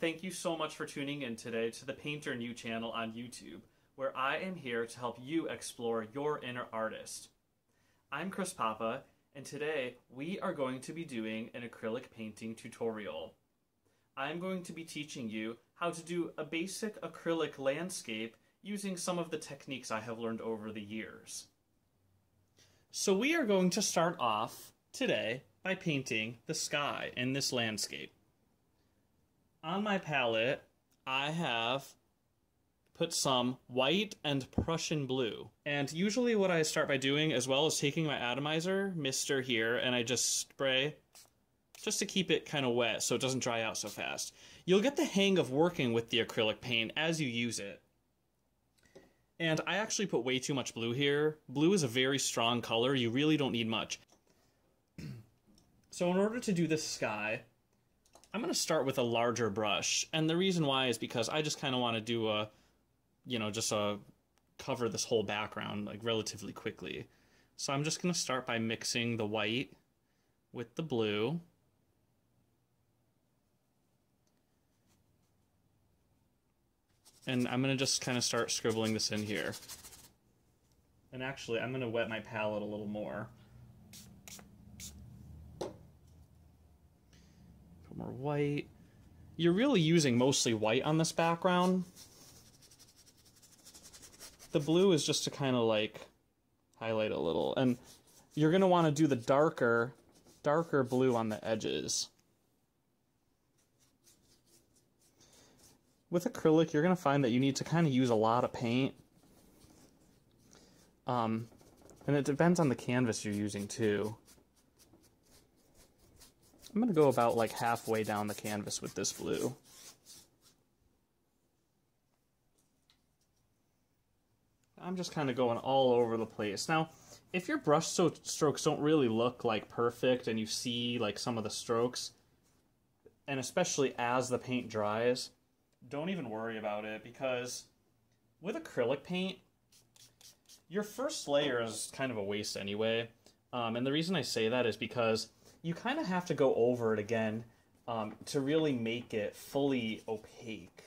thank you so much for tuning in today to the Painter In You channel on YouTube, where I am here to help you explore your inner artist. I'm Chris Papa, and today we are going to be doing an acrylic painting tutorial. I'm going to be teaching you how to do a basic acrylic landscape using some of the techniques I have learned over the years. So we are going to start off today by painting the sky in this landscape. On my palette, I have put some white and Prussian blue. And usually what I start by doing as well is taking my atomizer mister here and I just spray just to keep it kind of wet so it doesn't dry out so fast. You'll get the hang of working with the acrylic paint as you use it. And I actually put way too much blue here. Blue is a very strong color. You really don't need much. so in order to do this sky, I'm going to start with a larger brush. And the reason why is because I just kind of want to do a, you know, just a cover this whole background like relatively quickly. So I'm just going to start by mixing the white with the blue. And I'm going to just kind of start scribbling this in here. And actually, I'm going to wet my palette a little more. More white. You're really using mostly white on this background. The blue is just to kind of like highlight a little. And you're going to want to do the darker, darker blue on the edges. with acrylic, you're going to find that you need to kind of use a lot of paint. Um, and it depends on the canvas you're using too. I'm going to go about like halfway down the canvas with this blue. I'm just kind of going all over the place. Now, if your brush strokes don't really look like perfect and you see like some of the strokes, and especially as the paint dries, don't even worry about it because with acrylic paint, your first layer is kind of a waste anyway. Um, and the reason I say that is because you kind of have to go over it again um, to really make it fully opaque.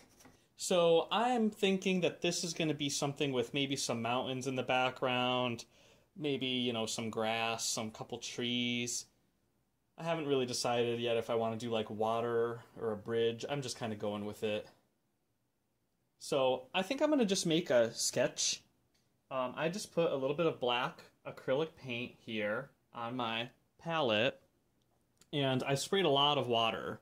So I'm thinking that this is going to be something with maybe some mountains in the background, maybe, you know, some grass, some couple trees. I haven't really decided yet if I want to do like water or a bridge. I'm just kind of going with it. So I think I'm going to just make a sketch. Um, I just put a little bit of black acrylic paint here on my palette. And I sprayed a lot of water.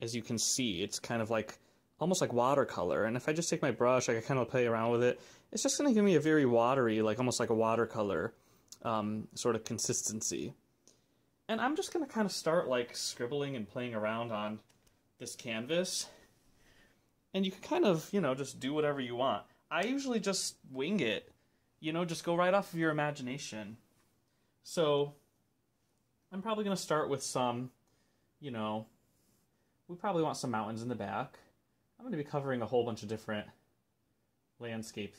As you can see, it's kind of like almost like watercolor. And if I just take my brush, I can kind of play around with it. It's just going to give me a very watery, like almost like a watercolor um, sort of consistency. And I'm just going to kind of start like scribbling and playing around on this canvas and you can kind of, you know, just do whatever you want. I usually just wing it, you know, just go right off of your imagination. So, I'm probably going to start with some, you know, we probably want some mountains in the back. I'm going to be covering a whole bunch of different landscape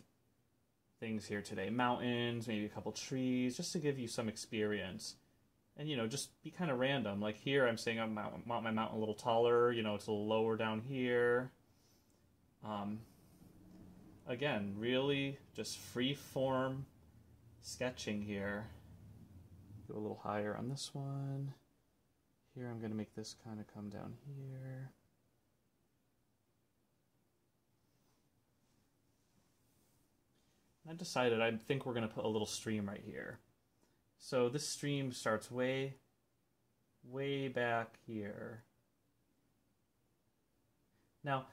things here today. Mountains, maybe a couple trees, just to give you some experience. And, you know, just be kind of random. Like here, I'm saying I want my mountain a little taller, you know, it's a little lower down here. Um, again, really just free form sketching here. Go a little higher on this one. Here I'm going to make this kind of come down here. I decided I think we're going to put a little stream right here. So this stream starts way, way back here. Now,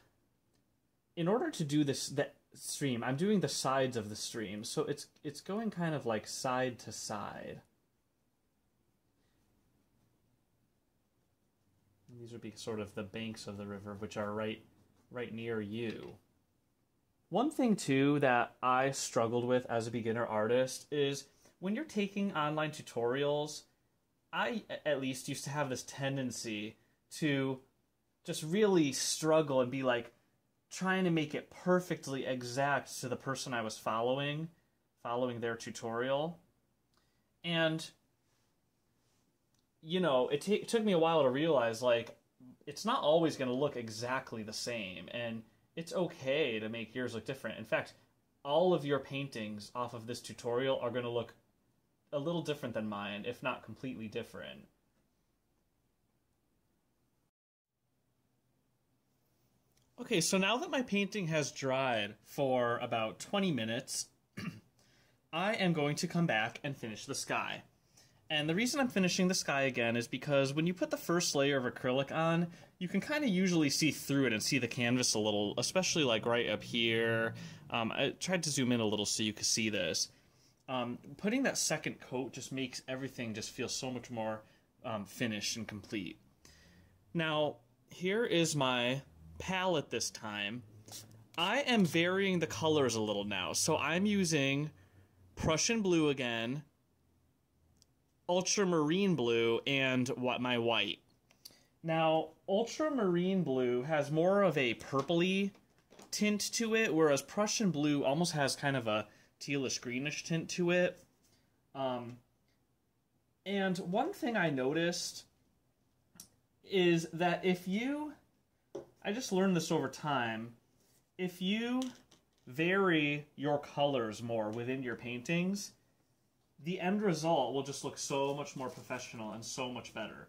in order to do this the stream, I'm doing the sides of the stream, so it's it's going kind of like side to side. These would be sort of the banks of the river, which are right right near you. One thing too that I struggled with as a beginner artist is when you're taking online tutorials, I at least used to have this tendency to just really struggle and be like, trying to make it perfectly exact to the person I was following, following their tutorial. And, you know, it, t- it took me a while to realize, like, it's not always going to look exactly the same, and it's okay to make yours look different. In fact, all of your paintings off of this tutorial are going to look a little different than mine, if not completely different. Okay, so now that my painting has dried for about 20 minutes, I am going to come back and finish the sky. And the reason I'm finishing the sky again is because when you put the first layer of acrylic on, you can kind of usually see through it and see the canvas a little, especially like right up here. Um, I tried to zoom in a little so you could see this. Um, putting that second coat just makes everything just feel so much more um, finished and complete. Now, here is my palette this time. I am varying the colors a little now. So I'm using Prussian blue again, ultramarine blue, and what my white. Now, ultramarine blue has more of a purpley tint to it, whereas Prussian blue almost has kind of a tealish greenish tint to it. Um, and one thing I noticed is that if you, I just learned this over time, if you vary your colors more within your paintings, the end result will just look so much more professional and so much better.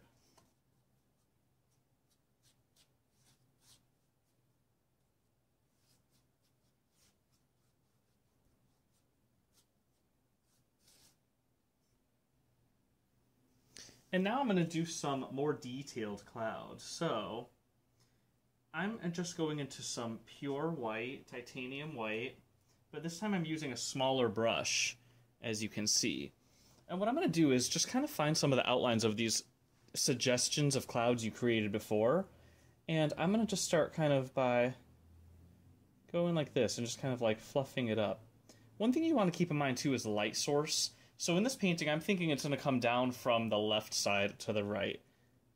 And now I'm going to do some more detailed clouds. So I'm just going into some pure white, titanium white, but this time I'm using a smaller brush, as you can see. And what I'm going to do is just kind of find some of the outlines of these suggestions of clouds you created before. And I'm going to just start kind of by going like this and just kind of like fluffing it up. One thing you want to keep in mind too is light source. So in this painting, I'm thinking it's going to come down from the left side to the right,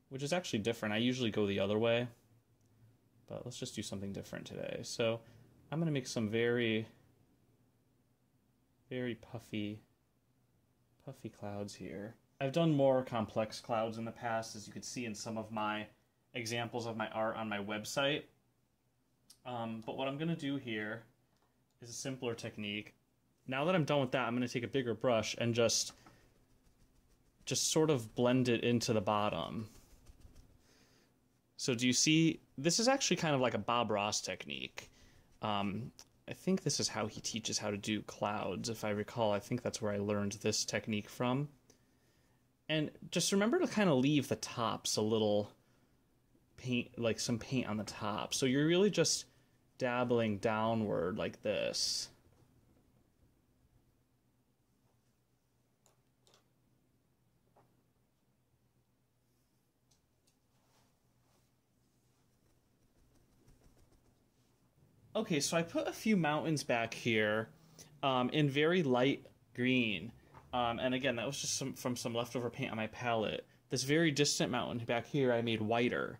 which is actually different. I usually go the other way, but let's just do something different today. So I'm going to make some very, very puffy, puffy clouds here. I've done more complex clouds in the past, as you can see in some of my examples of my art on my website. Um, but what I'm going to do here is a simpler technique now that I'm done with that, I'm going to take a bigger brush and just just sort of blend it into the bottom. So do you see, this is actually kind of like a Bob Ross technique. Um, I think this is how he teaches how to do clouds, if I recall. I think that's where I learned this technique from. And just remember to kind of leave the tops a little paint, like some paint on the top. So you're really just dabbling downward like this. Okay, so I put a few mountains back here um, in very light green. Um, and again, that was just some, from some leftover paint on my palette. This very distant mountain back here I made whiter.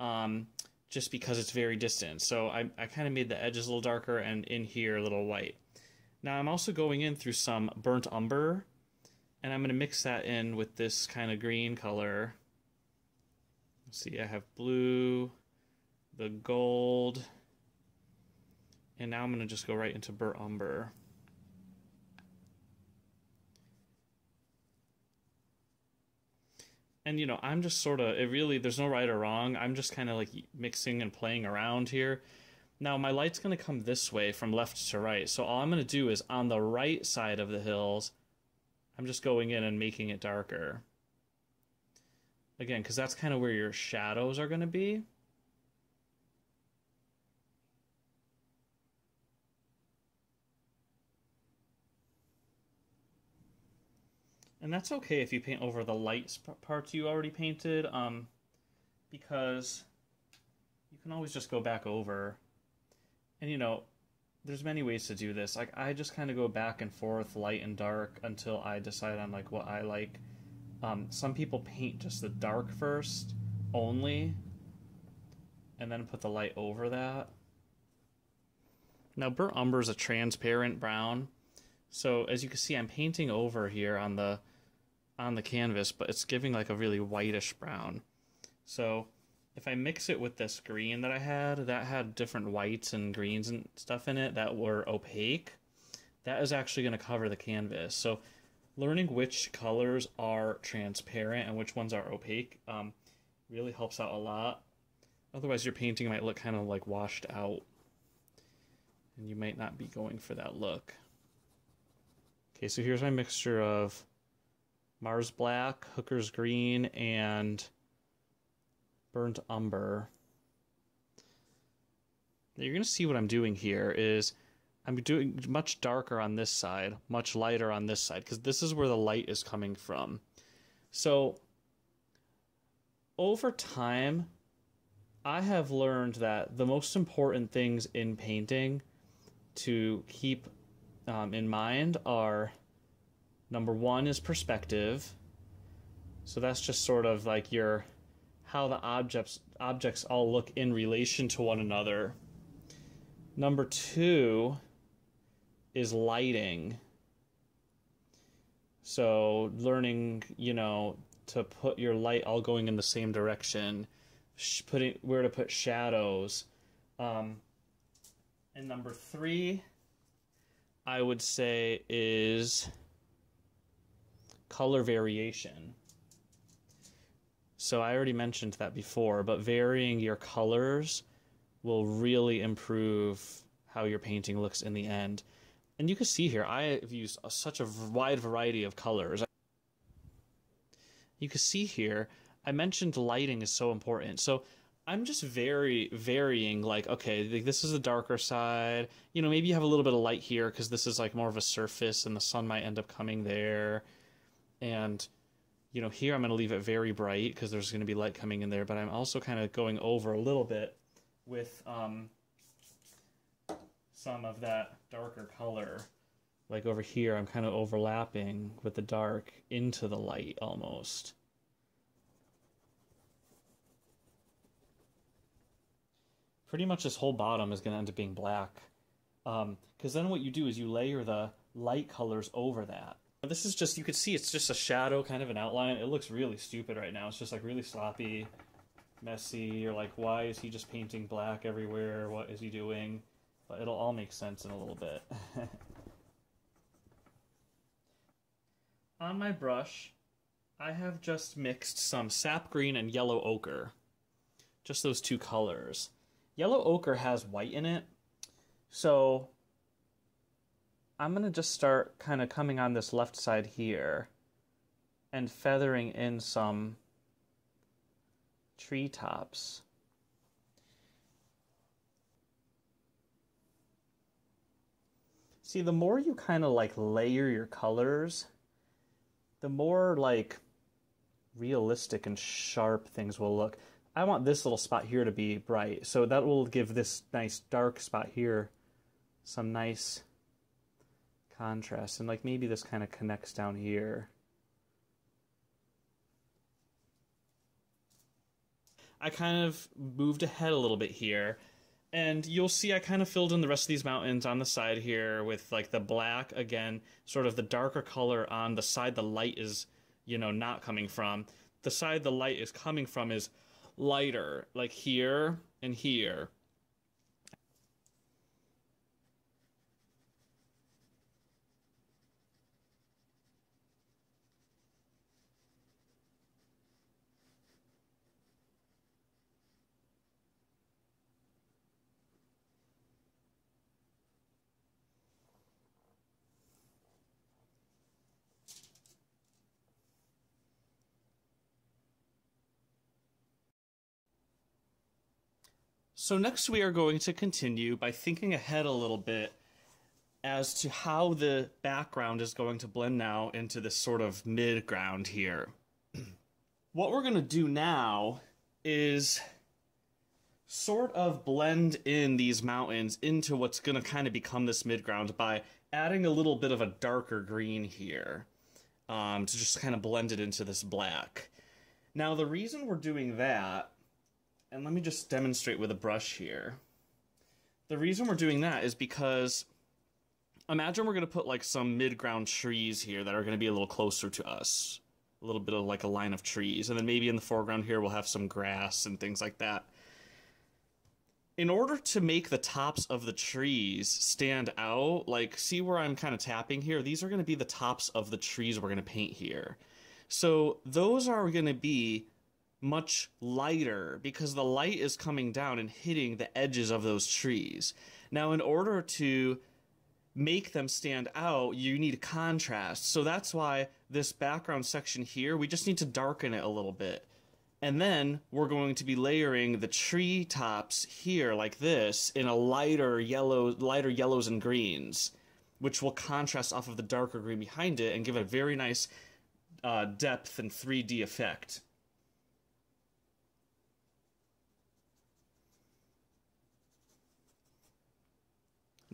Um, just because it's very distant. So I, I kind of made the edges a little darker and in here a little white. Now I'm also going in through some burnt umber and I'm going to mix that in with this kind of green color. See, I have blue, the gold, and now I'm going to just go right into burnt umber. And you know, I'm just sort of it really there's no right or wrong. I'm just kind of like mixing and playing around here. Now my light's going to come this way from left to right. So all I'm going to do is on the right side of the hills, I'm just going in and making it darker. Again, because that's kind of where your shadows are going to be. And that's okay if you paint over the light parts you already painted, um, because you can always just go back over. And you know, there's many ways to do this. Like I just kind of go back and forth, light and dark, until I decide on like what I like. Um, some people paint just the dark first, only, and then put the light over that. Now, burnt umber is a transparent brown, so as you can see, I'm painting over here on the on the canvas, but it's giving like a really whitish brown. So if I mix it with this green that I had, that had different whites and greens and stuff in it that were opaque, that is actually going to cover the canvas. So learning which colors are transparent and which ones are opaque um, really helps out a lot. Otherwise, your painting might look kind of like washed out, and you might not be going for that look. Okay, so here's my mixture of Mars Black, Hooker's Green, and Burnt Umber. You're going to see what I'm doing here is I'm doing much darker on this side, much lighter on this side, because this is where the light is coming from. So, over time, I have learned that the most important things in painting to keep um, in mind are number one is perspective. So that's just sort of like your how the objects objects all look in relation to one another. Number two is lighting. So learning, you know, to put your light all going in the same direction, putting where to put shadows. Um, and number three, I would say is color variation. So I already mentioned that before, but varying your colors will really improve how your painting looks in the end. And you can see here, I have used a, such a wide variety of colors. You can see here, I mentioned lighting is so important. So I'm just very varying like okay this is the darker side you know maybe you have a little bit of light here because this is like more of a surface and the sun might end up coming there and you know here I'm going to leave it very bright because there's going to be light coming in there but I'm also kind of going over a little bit with um, some of that darker color. Like over here, I'm kind of overlapping with the dark into the light almost. Pretty much this whole bottom is going to end up being black. Because um, then what you do is you layer the light colors over that. This is just, you could see it's just a shadow, kind of an outline. It looks really stupid right now. It's just like really sloppy, messy. You're like, why is he just painting black everywhere? What is he doing? But it'll all make sense in a little bit. On my brush, I have just mixed some sap green and yellow ochre. Just those two colors. Yellow ochre has white in it, so I'm going to just start kind of coming on this left side here and feathering in some treetops. See, the more you kind of like layer your colors, the more like realistic and sharp things will look. I want this little spot here to be bright, so that will give this nice dark spot here some nice contrast. And like maybe this kind of connects down here. I kind of moved ahead a little bit here and you'll see I kind of filled in the rest of these mountains on the side here with like the black again, sort of the darker color on the side the light is, you know, not coming from. The side the light is coming from is lighter, like here and here. So next we are going to continue by thinking ahead a little bit as to how the background is going to blend now into this sort of mid ground here. what we're going to do now is sort of blend in these mountains into what's going to kind of become this mid ground by adding a little bit of a darker green here um, to just kind of blend it into this black. Now the reason we're doing that and let me just demonstrate with a brush here. The reason we're doing that is because imagine we're going to put like some mid-ground trees here that are going to be a little closer to us. a little bit of like a line of trees. And then maybe in the foreground here, we'll have some grass and things like that. In order to make the tops of the trees stand out, like see where I'm kind of tapping here? These are going to be the tops of the trees we're going to paint here. So those are going to be much lighter because the light is coming down and hitting the edges of those trees. Now, in order to make them stand out, you need contrast. So that's why this background section here, we just need to darken it a little bit. And then we're going to be layering the tree tops here like this in a lighter yellow, lighter yellows and greens, which will contrast off of the darker green behind it and give a very nice uh, depth and 3D effect.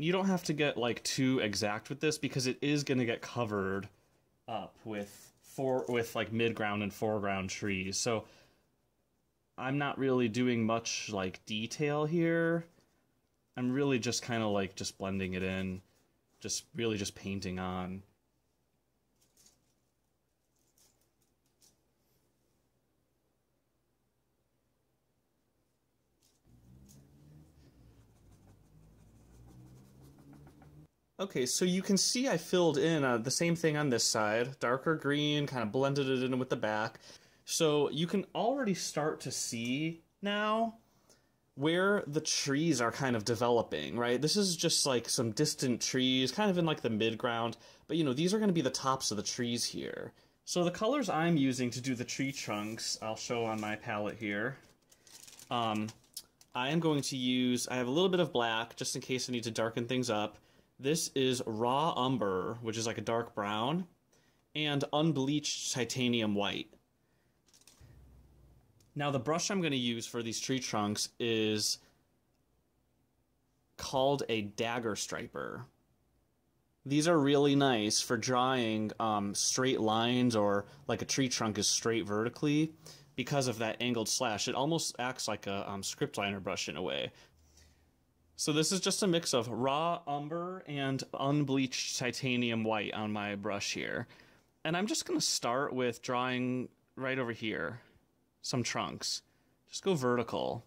You don't have to get like too exact with this because it is going to get covered up with for with like midground and foreground trees. So I'm not really doing much like detail here. I'm really just kind of like just blending it in, just really just painting on. Okay, so you can see I filled in uh, the same thing on this side, darker green, kind of blended it in with the back. So you can already start to see now where the trees are kind of developing, right? This is just like some distant trees, kind of in like the midground, but you know, these are going to be the tops of the trees here. So the colors I'm using to do the tree trunks, I'll show on my palette here. Um, I am going to use, I have a little bit of black, just in case I need to darken things up. This is raw umber, which is like a dark brown, and unbleached titanium white. Now the brush I'm going to use for these tree trunks is called a dagger striper. These are really nice for drawing um, straight lines or like a tree trunk is straight vertically because of that angled slash. It almost acts like a um, script liner brush in a way. So this is just a mix of raw umber and unbleached titanium white on my brush here. And I'm just going to start with drawing right over here some trunks. Just go vertical.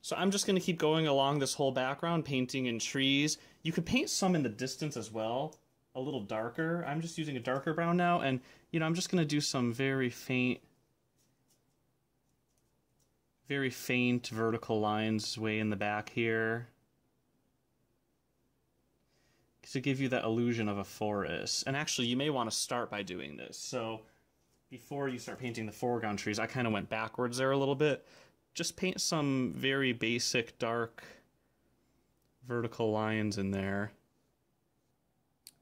So I'm just going to keep going along this whole background, painting in trees. You could paint some in the distance as well, a little darker. I'm just using a darker brown now, and, you know, I'm just going to do some very faint very faint vertical lines way in the back here to give you that illusion of a forest. And actually, you may want to start by doing this. So before you start painting the foreground trees, I kind of went backwards there a little bit. Just paint some very basic dark vertical lines in there.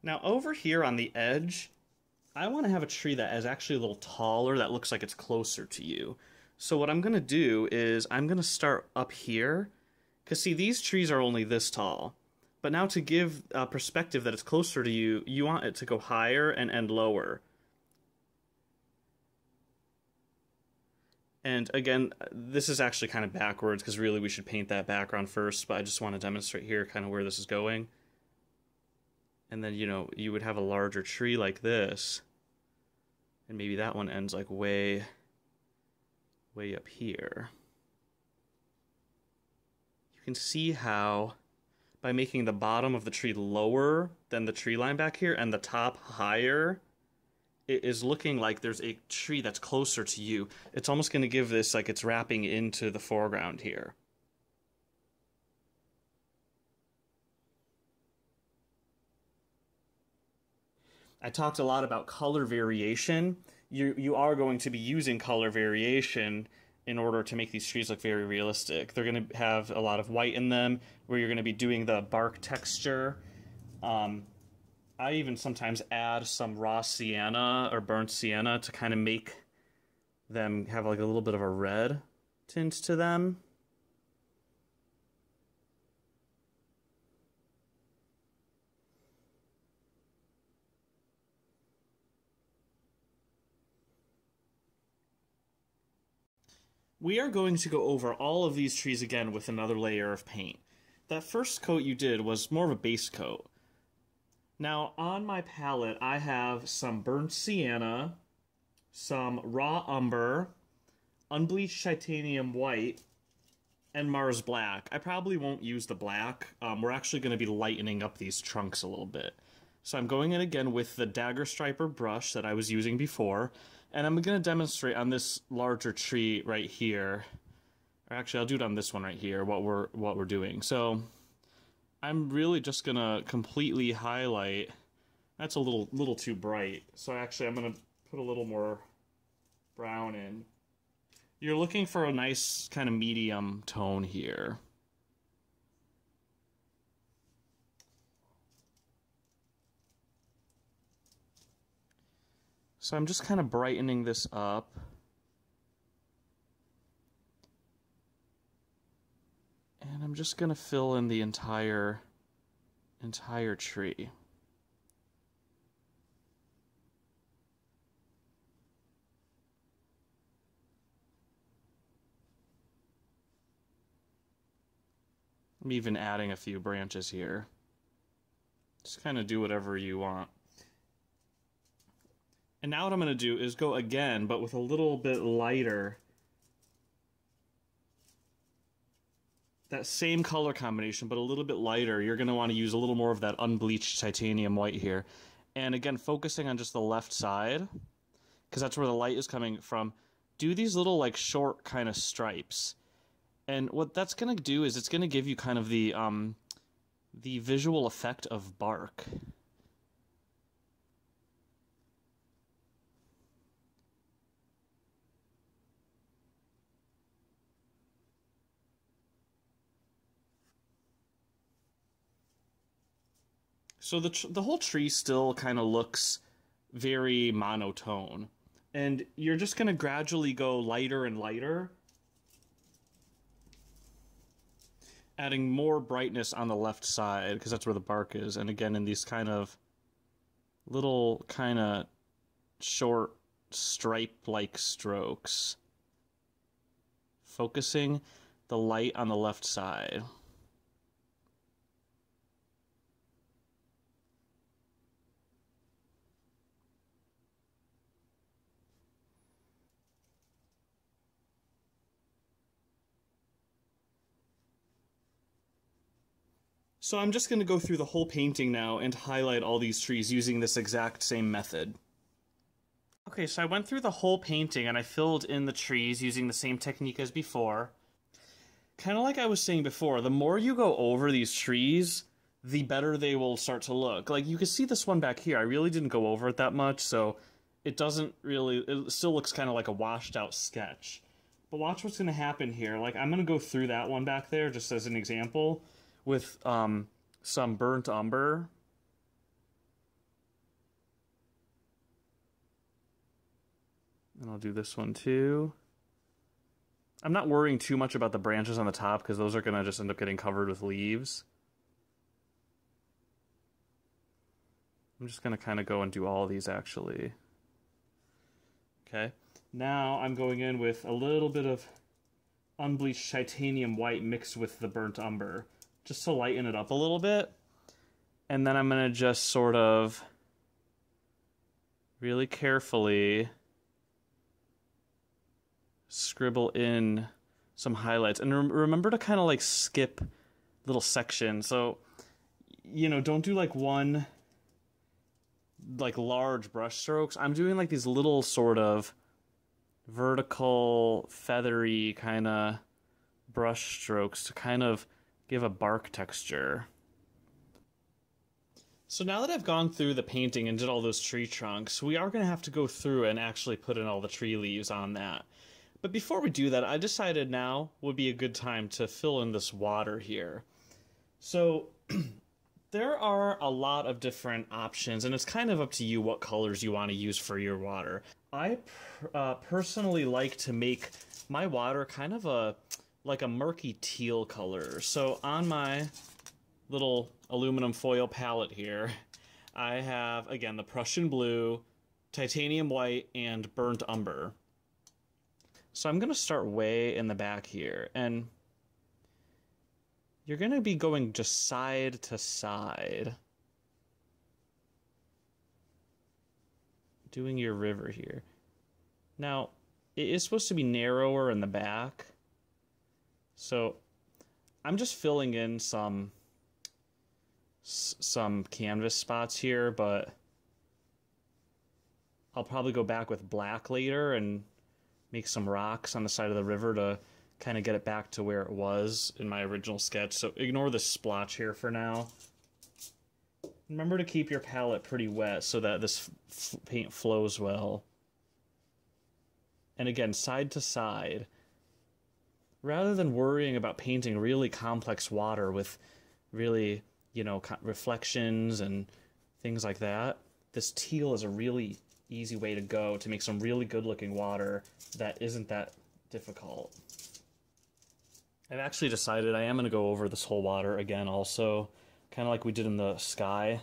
Now over here on the edge, I want to have a tree that is actually a little taller that looks like it's closer to you. So what I'm going to do is I'm going to start up here. Because see, these trees are only this tall. But now to give a perspective that it's closer to you, you want it to go higher and end lower. And again, this is actually kind of backwards because really we should paint that background first, but I just want to demonstrate here kind of where this is going. And then, you know, you would have a larger tree like this. And maybe that one ends like way way up here, you can see how by making the bottom of the tree lower than the tree line back here and the top higher, it is looking like there's a tree that's closer to you. It's almost going to give this like it's wrapping into the foreground here. I talked a lot about color variation you you are going to be using color variation in order to make these trees look very realistic. They're going to have a lot of white in them, where you're going to be doing the bark texture. Um, I even sometimes add some raw sienna or burnt sienna to kind of make them have like a little bit of a red tint to them. We are going to go over all of these trees again with another layer of paint. That first coat you did was more of a base coat. Now, on my palette, I have some burnt sienna, some raw umber, unbleached titanium white, and Mars black. I probably won't use the black. Um, we're actually going to be lightening up these trunks a little bit. So I'm going in again with the dagger striper brush that I was using before, and I'm going to demonstrate on this larger tree right here. Or actually, I'll do it on this one right here. What we're what we're doing. So I'm really just gonna completely highlight. That's a little little too bright. So actually, I'm gonna put a little more brown in. You're looking for a nice kind of medium tone here. So I'm just kind of brightening this up. And I'm just going to fill in the entire entire tree. I'm even adding a few branches here. Just kind of do whatever you want. And now what I'm going to do is go again, but with a little bit lighter. That same color combination, but a little bit lighter. You're going to want to use a little more of that unbleached titanium white here. And again, focusing on just the left side, because that's where the light is coming from. Do these little, like, short kind of stripes. And what that's going to do is it's going to give you kind of the, um, the visual effect of bark. So the the whole tree still kind of looks very monotone, and you're just gonna gradually go lighter and lighter, adding more brightness on the left side because that's where the bark is, and again in these kind of little kind of short stripe-like strokes, focusing the light on the left side. So I'm just going to go through the whole painting now and highlight all these trees using this exact same method. Okay, so I went through the whole painting and I filled in the trees using the same technique as before. Kind of like I was saying before, the more you go over these trees, the better they will start to look. Like you can see this one back here, I really didn't go over it that much, so it doesn't really, it still looks kind of like a washed out sketch. But watch what's going to happen here. Like I'm going to go through that one back there just as an example with um, some burnt umber. And I'll do this one too. I'm not worrying too much about the branches on the top because those are going to just end up getting covered with leaves. I'm just going to kind of go and do all these actually. Okay. Now I'm going in with a little bit of unbleached titanium white mixed with the burnt umber just to lighten it up a little bit. And then I'm going to just sort of really carefully scribble in some highlights. And re- remember to kind of like skip little sections. So, you know, don't do like one like large brush strokes. I'm doing like these little sort of vertical, feathery kind of brush strokes to kind of give a bark texture. So now that I've gone through the painting and did all those tree trunks, we are going to have to go through and actually put in all the tree leaves on that. But before we do that, I decided now would be a good time to fill in this water here. So there are a lot of different options, and it's kind of up to you what colors you want to use for your water. I uh, personally like to make my water kind of a like a murky teal color. So on my little aluminum foil palette here, I have, again, the Prussian blue, titanium white, and burnt umber. So I'm going to start way in the back here, and you're going to be going just side to side. doing your river here. Now, it is supposed to be narrower in the back. So I'm just filling in some some canvas spots here, but I'll probably go back with black later and make some rocks on the side of the river to kind of get it back to where it was in my original sketch. So ignore the splotch here for now. Remember to keep your palette pretty wet so that this paint flows well. And again, side to side. Rather than worrying about painting really complex water with really, you know, reflections and things like that, this teal is a really easy way to go to make some really good looking water that isn't that difficult. I've actually decided I am going to go over this whole water again also, kind of like we did in the sky,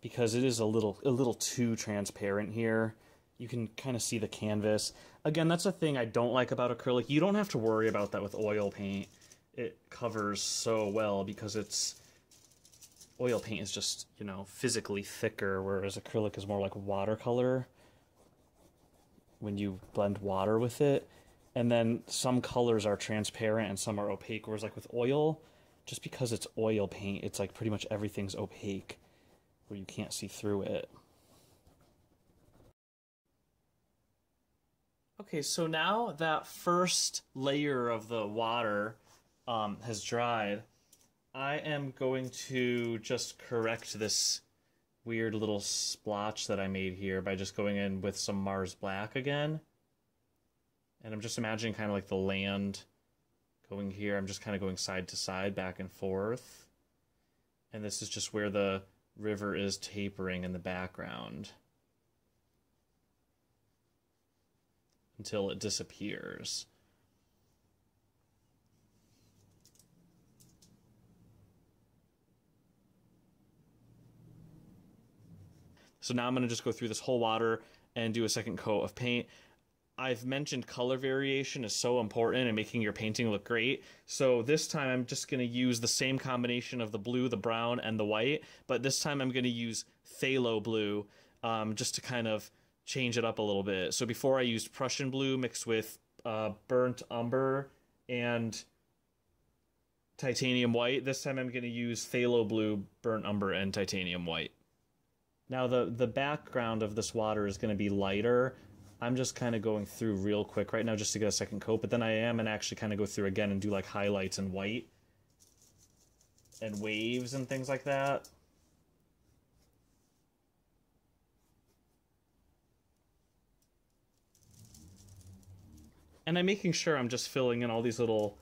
because it is a little a little too transparent here. You can kind of see the canvas. Again, that's a thing I don't like about acrylic. You don't have to worry about that with oil paint. It covers so well because it's oil paint is just, you know, physically thicker, whereas acrylic is more like watercolor when you blend water with it. And then some colors are transparent and some are opaque, whereas like with oil, just because it's oil paint, it's like pretty much everything's opaque where you can't see through it. Okay, so now that first layer of the water um, has dried, I am going to just correct this weird little splotch that I made here by just going in with some Mars Black again. And I'm just imagining kind of like the land going here. I'm just kind of going side to side, back and forth. And this is just where the river is tapering in the background. Until it disappears. So now I'm going to just go through this whole water and do a second coat of paint. I've mentioned color variation is so important in making your painting look great. So this time I'm just going to use the same combination of the blue, the brown, and the white. But this time I'm going to use phthalo blue um, just to kind of change it up a little bit. So before I used Prussian blue mixed with uh, burnt umber and titanium white. This time I'm going to use phthalo blue, burnt umber, and titanium white. Now the, the background of this water is going to be lighter. I'm just kind of going through real quick right now just to get a second coat, but then I am to actually kind of go through again and do like highlights in white and waves and things like that. And I'm making sure I'm just filling in all these little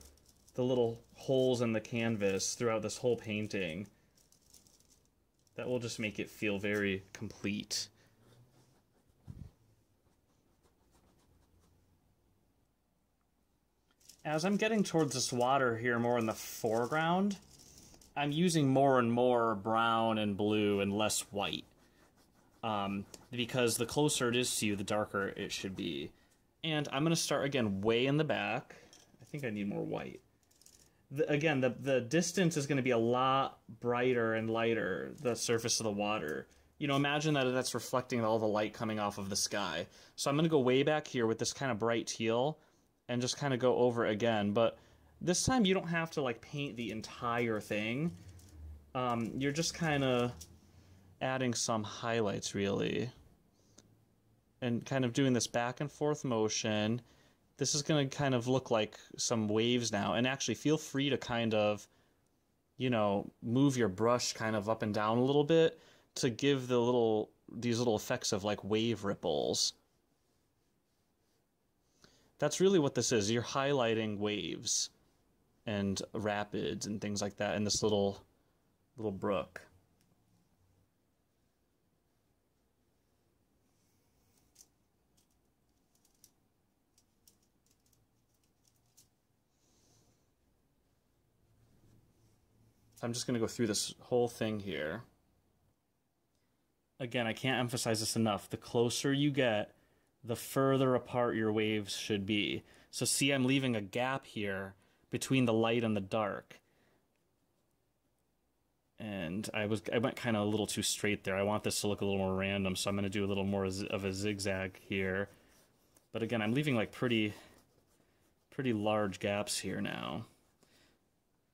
the little holes in the canvas throughout this whole painting that will just make it feel very complete. As I'm getting towards this water here more in the foreground, I'm using more and more brown and blue and less white. Um, because the closer it is to you, the darker it should be. And I'm going to start again way in the back. I think I need more white the, again, the the distance is going to be a lot brighter and lighter. The surface of the water. You know, imagine that that's reflecting all the light coming off of the sky. So I'm going to go way back here with this kind of bright teal, and just kind of go over again. But this time you don't have to like paint the entire thing. Um, you're just kind of adding some highlights really and kind of doing this back and forth motion this is going to kind of look like some waves now. And actually, feel free to kind of, you know, move your brush kind of up and down a little bit to give the little these little effects of like wave ripples. That's really what this is. You're highlighting waves and rapids and things like that in this little little brook. I'm just going to go through this whole thing here. Again, I can't emphasize this enough. The closer you get, the further apart your waves should be. So see, I'm leaving a gap here between the light and the dark. and I was I went kind of a little too straight there. I want this to look a little more random, so I'm going to do a little more of a zigzag here. But again, I'm leaving like pretty pretty large gaps here now.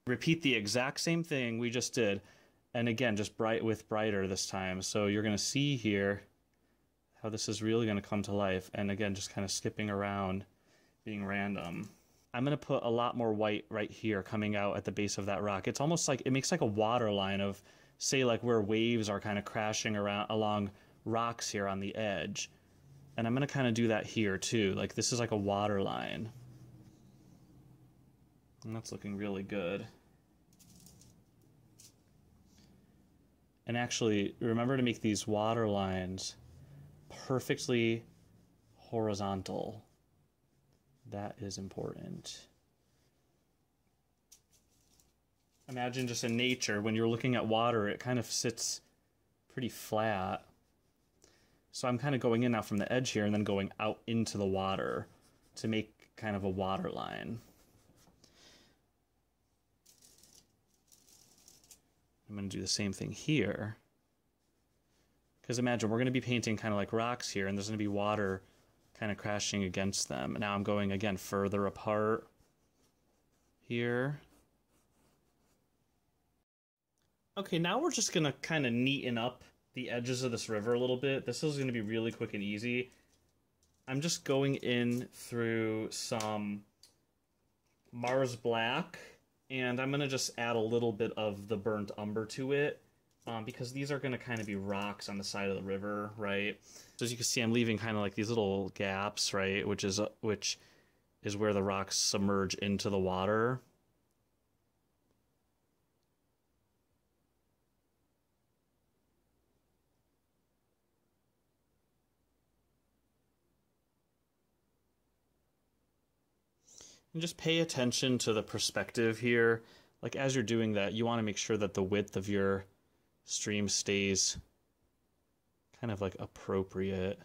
Repeat the exact same thing we just did, and again, just bright with brighter this time. So you're going to see here how this is really going to come to life, and again, just kind of skipping around, being random. I'm going to put a lot more white right here coming out at the base of that rock. It's almost like, it makes like a water line of, say, like where waves are kind of crashing around along rocks here on the edge. And I'm going to kind of do that here too. Like this is like a water line. And that's looking really good. And actually, remember to make these water lines perfectly horizontal. That is important. Imagine just in nature, when you're looking at water, it kind of sits pretty flat. So I'm kind of going in now from the edge here and then going out into the water to make kind of a water line. I'm going to do the same thing here. Because imagine we're going to be painting kind of like rocks here, and there's going to be water kind of crashing against them. Now I'm going again further apart here. Okay, now we're just gonna kind of neaten up the edges of this river a little bit. This is gonna be really quick and easy. I'm just going in through some Mars Black, and I'm gonna just add a little bit of the burnt umber to it um, because these are going to kind of be rocks on the side of the river, right? So as you can see, I'm leaving kind of like these little gaps, right, which is which is where the rocks submerge into the water. And just pay attention to the perspective here. Like as you're doing that, you want to make sure that the width of your stream stays kind of like appropriate.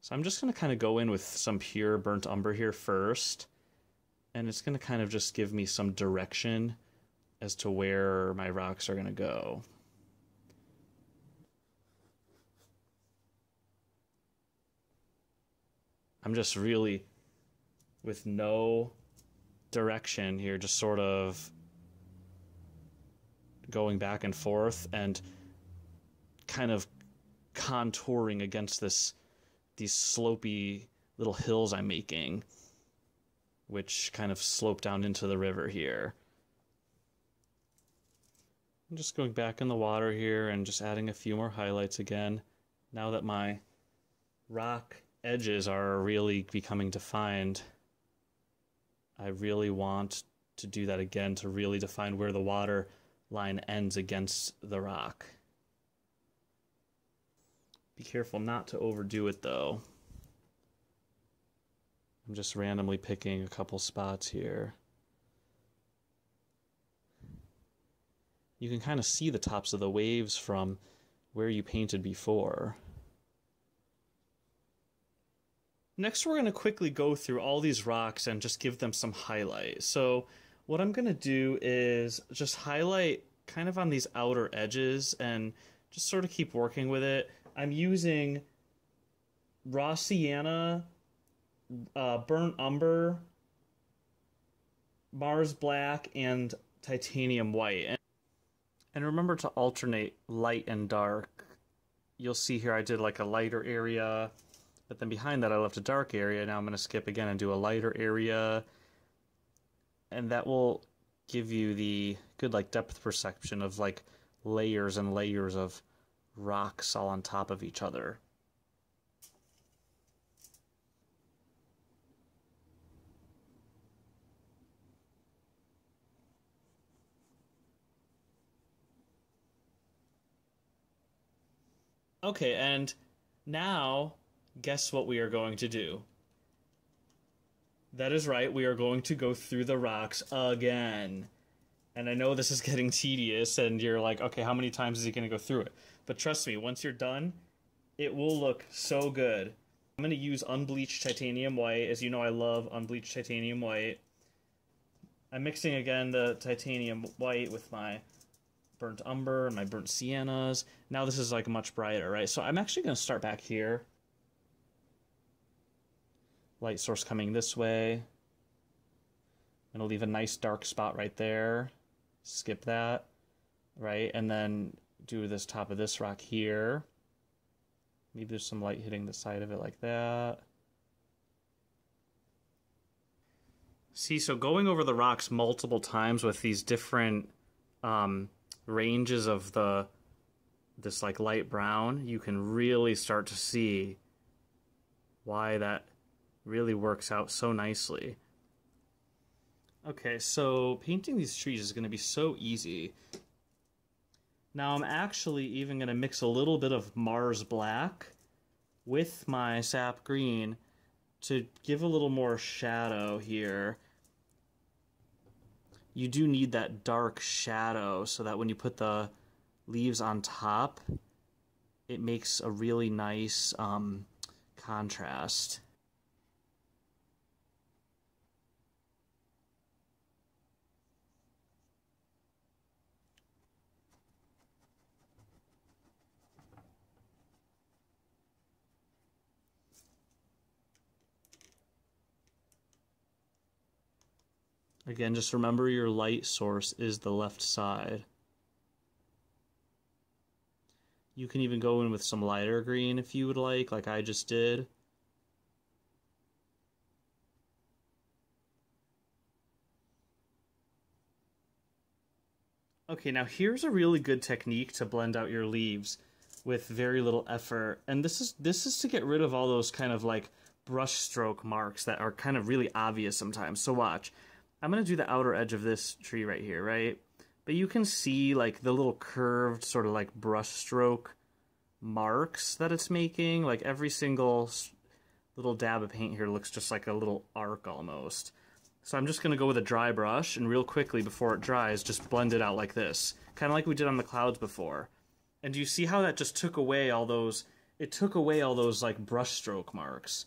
So I'm just going to kind of go in with some pure burnt umber here first. And it's going to kind of just give me some direction as to where my rocks are going to go. I'm just really with no direction here, just sort of going back and forth and kind of contouring against this these slopy little hills I'm making, which kind of slope down into the river here. I'm just going back in the water here and just adding a few more highlights again. Now that my rock edges are really becoming defined. I really want to do that again to really define where the water line ends against the rock. Be careful not to overdo it though. I'm just randomly picking a couple spots here. You can kind of see the tops of the waves from where you painted before. Next, we're going to quickly go through all these rocks and just give them some highlight. So what I'm going to do is just highlight kind of on these outer edges and just sort of keep working with it. I'm using raw sienna, uh, burnt umber, Mars black, and titanium white. Remember to alternate light and dark. You'll see here I did like a lighter area but then behind that, I left a dark area. Now I'm going to skip again and do a lighter area. And that will give you the good like depth perception of like layers and layers of rocks all on top of each other. Okay, and now guess what we are going to do? That is right, we are going to go through the rocks again. And I know this is getting tedious, and you're like, okay, how many times is he going to go through it? But trust me, once you're done, it will look so good. I'm going to use unbleached titanium white. As you know, I love unbleached titanium white. I'm mixing again the titanium white with my burnt umber and my burnt siennas. Now this is like much brighter, right? So I'm actually going to start back here. Light source coming this way. I'm going to leave a nice dark spot right there. Skip that, right? And then do this top of this rock here. Maybe there's some light hitting the side of it like that. See, so going over the rocks multiple times with these different um, ranges of the this like light brown, you can really start to see why that really works out so nicely. Okay, so painting these trees is going to be so easy. Now I'm actually even going to mix a little bit of Mars Black with my sap green to give a little more shadow here. You do need that dark shadow so that when you put the leaves on top, it makes a really nice um, contrast. Again, just remember your light source is the left side. You can even go in with some lighter green if you would like, like I just did. Okay, now here's a really good technique to blend out your leaves with very little effort. And this is this is to get rid of all those kind of like brush stroke marks that are kind of really obvious sometimes. So watch. I'm going to do the outer edge of this tree right here, right? But you can see like the little curved sort of like brush stroke marks that it's making. Like every single little dab of paint here looks just like a little arc almost. So I'm just going to go with a dry brush and real quickly before it dries, just blend it out like this. Kind of like we did on the clouds before. And do you see how that just took away all those, it took away all those like brush stroke marks.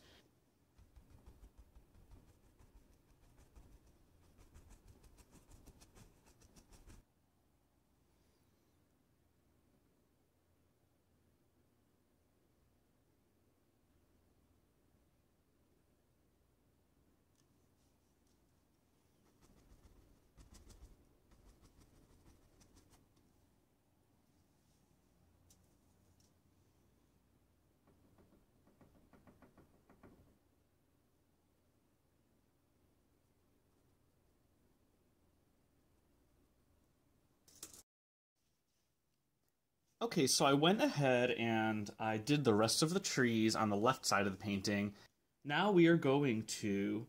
Okay, so I went ahead and I did the rest of the trees on the left side of the painting. Now we are going to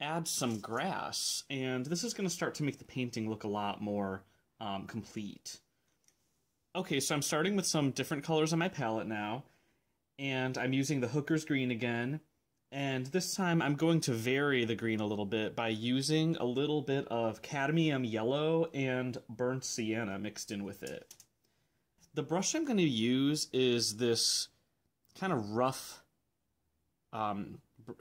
add some grass, and this is going to start to make the painting look a lot more um, complete. Okay, so I'm starting with some different colors on my palette now, and I'm using the Hooker's Green again, and this time I'm going to vary the green a little bit by using a little bit of cadmium yellow and burnt sienna mixed in with it the brush I'm going to use is this kind of rough um,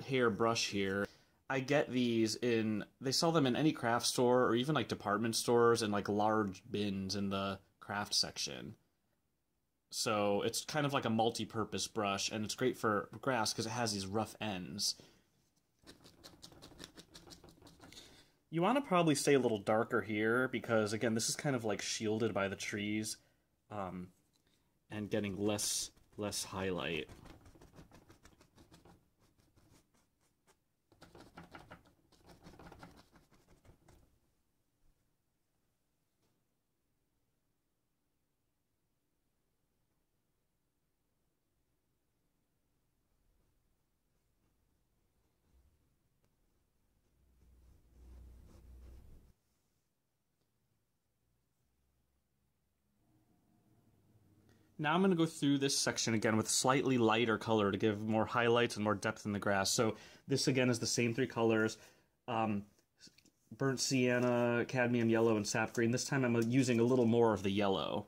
hair brush here. I get these in, they sell them in any craft store or even like department stores and like large bins in the craft section. So it's kind of like a multi-purpose brush and it's great for grass because it has these rough ends. You want to probably stay a little darker here because again, this is kind of like shielded by the trees um, and getting less less highlight. Now I'm going to go through this section again with slightly lighter color to give more highlights and more depth in the grass. So this again is the same three colors, um, burnt sienna, cadmium yellow, and sap green. This time I'm using a little more of the yellow.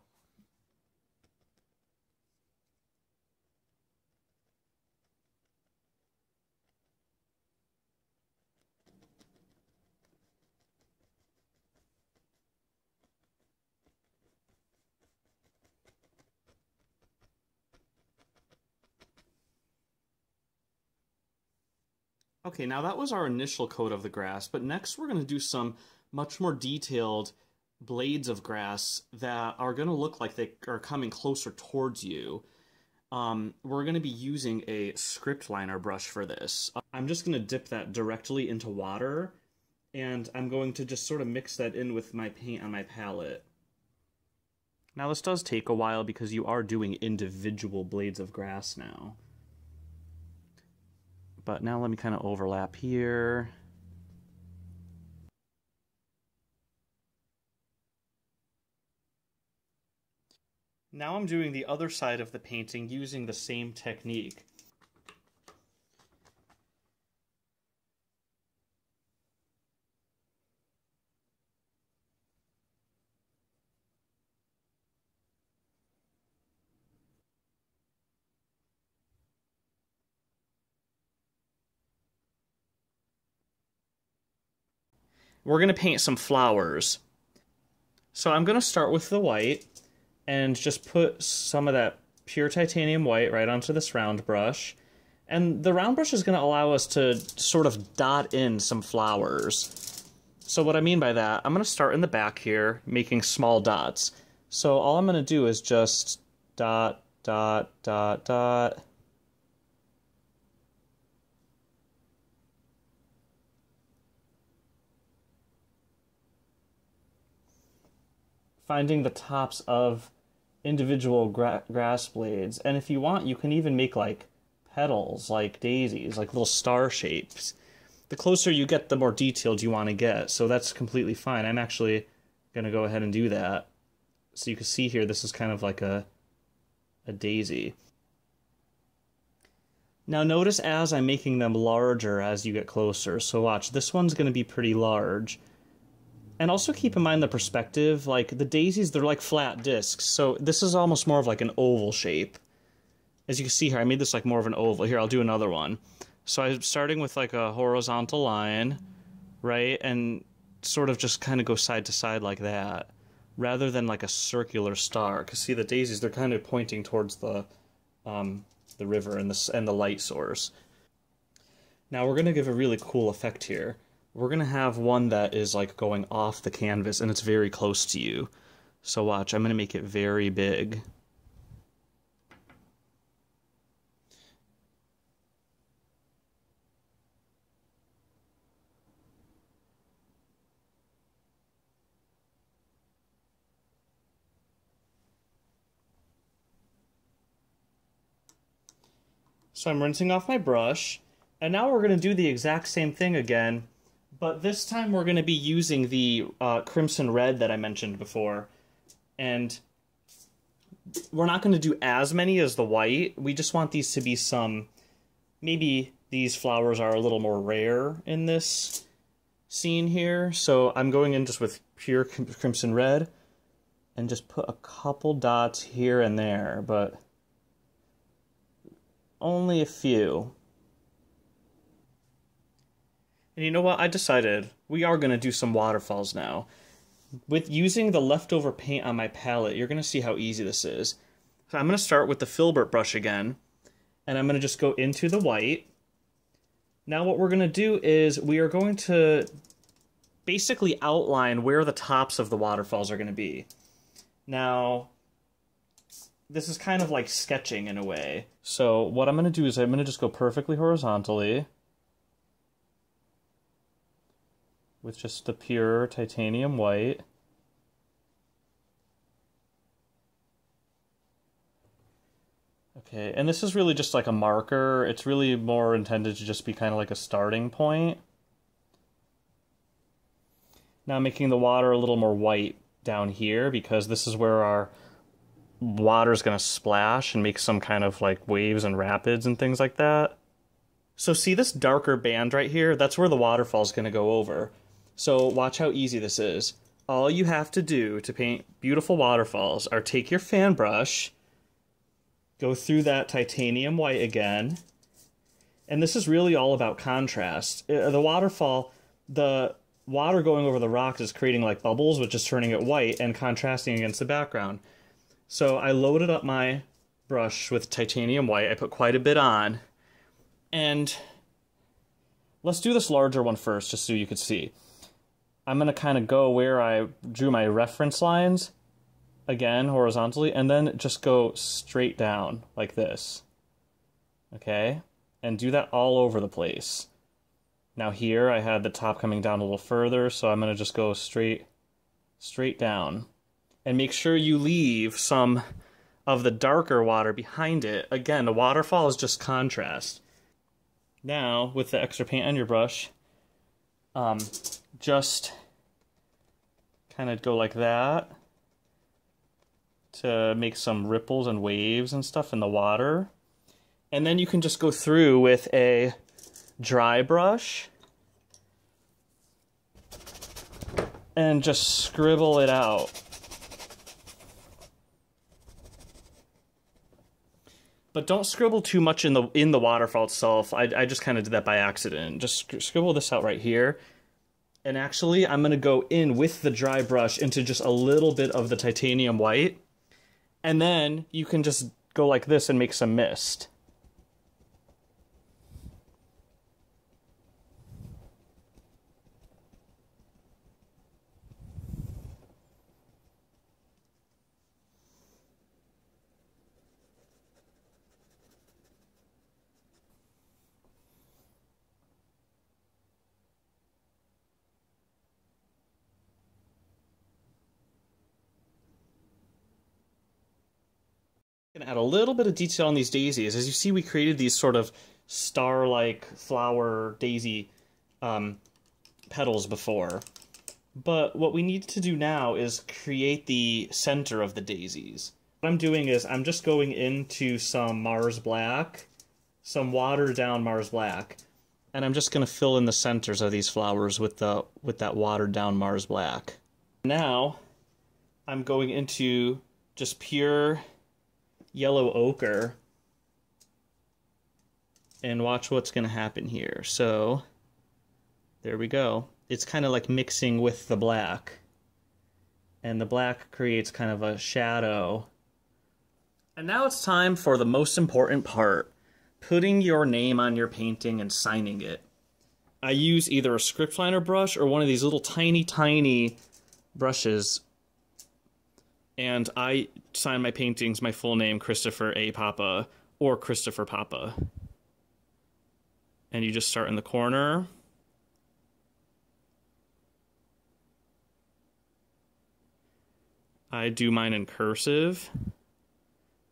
Okay, now that was our initial coat of the grass, but next we're going to do some much more detailed blades of grass that are going to look like they are coming closer towards you. Um, we're going to be using a script liner brush for this. I'm just going to dip that directly into water, and I'm going to just sort of mix that in with my paint on my palette. Now this does take a while because you are doing individual blades of grass now. But now let me kind of overlap here. Now I'm doing the other side of the painting using the same technique. We're going to paint some flowers. So I'm going to start with the white and just put some of that pure titanium white right onto this round brush. And the round brush is going to allow us to sort of dot in some flowers. So what I mean by that, I'm going to start in the back here, making small dots. So all I'm going to do is just dot, dot, dot, dot. Finding the tops of individual gra- grass blades. And if you want, you can even make like petals, like daisies, like little star shapes. The closer you get, the more detailed you want to get. So that's completely fine. I'm actually going to go ahead and do that. So you can see here, this is kind of like a, a daisy. Now notice as I'm making them larger as you get closer. So watch, this one's going to be pretty large. And also keep in mind the perspective, like the daisies, they're like flat discs. So this is almost more of like an oval shape. As you can see here, I made this like more of an oval. Here, I'll do another one. So I'm starting with like a horizontal line, right? And sort of just kind of go side to side like that, rather than like a circular star. Because see, the daisies, they're kind of pointing towards the, um, the river and the, and the light source. Now we're going to give a really cool effect here we're going to have one that is like going off the canvas and it's very close to you. So watch, I'm going to make it very big. So I'm rinsing off my brush, and now we're going to do the exact same thing again, but this time we're going to be using the uh, crimson red that I mentioned before. And we're not going to do as many as the white. We just want these to be some... Maybe these flowers are a little more rare in this scene here. So I'm going in just with pure crimson red and just put a couple dots here and there, but only a few. And you know what? I decided we are going to do some waterfalls now. With using the leftover paint on my palette, you're going to see how easy this is. So I'm going to start with the filbert brush again, and I'm going to just go into the white. Now what we're going to do is we are going to basically outline where the tops of the waterfalls are going to be. Now, this is kind of like sketching in a way. So what I'm going to do is I'm going to just go perfectly horizontally. With just the pure titanium white. Okay, and this is really just like a marker. It's really more intended to just be kind of like a starting point. Now making the water a little more white down here because this is where our water is going to splash and make some kind of like waves and rapids and things like that. So see this darker band right here? That's where the waterfall is going to go over. So watch how easy this is. All you have to do to paint beautiful waterfalls are take your fan brush, go through that titanium white again, and this is really all about contrast. Uh, the waterfall, the water going over the rocks is creating like bubbles, which is turning it white and contrasting against the background. So I loaded up my brush with titanium white. I put quite a bit on. And let's do this larger one first, just so you could see. I'm going to kind of go where I drew my reference lines, again, horizontally, and then just go straight down, like this. Okay? And do that all over the place. Now here, I had the top coming down a little further, so I'm going to just go straight, straight down. And make sure you leave some of the darker water behind it. Again, the waterfall is just contrast. Now, with the extra paint on your brush, um, just kind of go like that to make some ripples and waves and stuff in the water. And then you can just go through with a dry brush and just scribble it out. But don't scribble too much in the in the waterfall itself. I, I just kind of did that by accident. Just scribble this out right here. And actually, I'm going to go in with the dry brush into just a little bit of the titanium white. And then you can just go like this and make some mist. Add a little bit of detail on these daisies. As you see, we created these sort of star-like flower daisy um, petals before. But what we need to do now is create the center of the daisies. What I'm doing is I'm just going into some Mars Black, some watered down Mars Black, and I'm just going to fill in the centers of these flowers with the with that watered down Mars Black. Now, I'm going into just pure yellow ochre and watch what's going to happen here. So there we go. It's kind of like mixing with the black. And the black creates kind of a shadow. And now it's time for the most important part, putting your name on your painting and signing it. I use either a script liner brush or one of these little tiny, tiny brushes and I sign my paintings my full name Christopher A. Papa or Christopher Papa. And you just start in the corner. I do mine in cursive.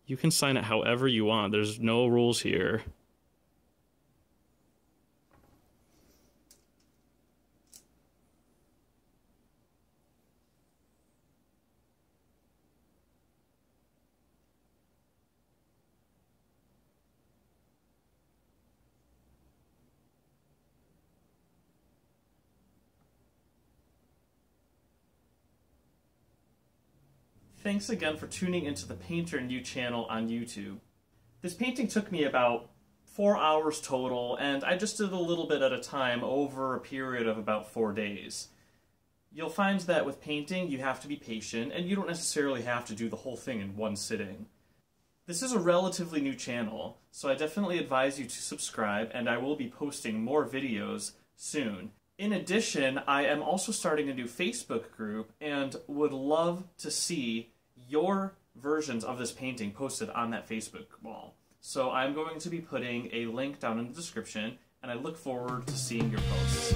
You can sign it however you want. There's no rules here. Thanks again for tuning into the Painter In You channel on YouTube. This painting took me about four hours total, and I just did a little bit at a time over a period of about four days. You'll find that with painting, you have to be patient, and you don't necessarily have to do the whole thing in one sitting. This is a relatively new channel, so I definitely advise you to subscribe, and I will be posting more videos soon. In addition, I am also starting a new Facebook group and would love to see your versions of this painting posted on that Facebook wall. So I'm going to be putting a link down in the description, and I look forward to seeing your posts.